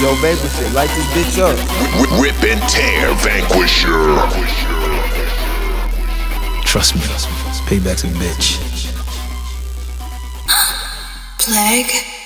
Yo, baby shit, light this bitch up. Rip and tear, Vanquisher. Trust me, payback's a bitch. Plague.